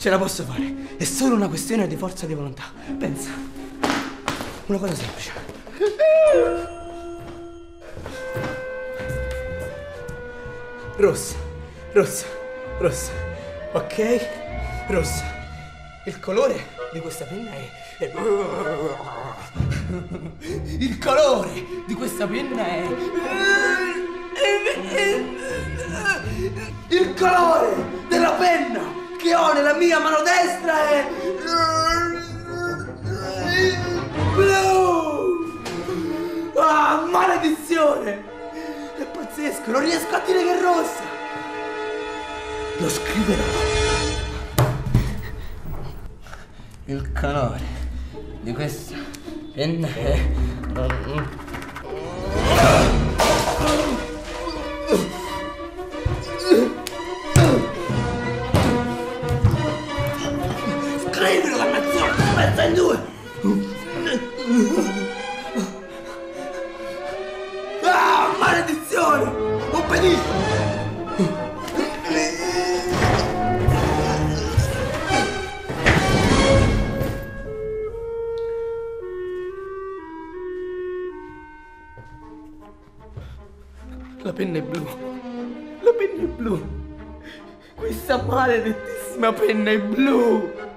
Ce la posso fare. È solo una questione di forza di volontà. Pensa. Una cosa semplice. Rossa, rossa, rossa. Ok? Rossa. Il colore di questa penna è... è- Il colore di questa penna è... Il colore nella mia mano destra è... Blu! Ah, maledizione! È pazzesco, non riesco a dire che è rossa! Lo scriverò! Il colore di questa penna è... Scrivilo, dannazione! Spezza in due! Ah, maledizione! Obbedisco! La penna è blu. La penna è blu. Questa maledettissima penna è blu.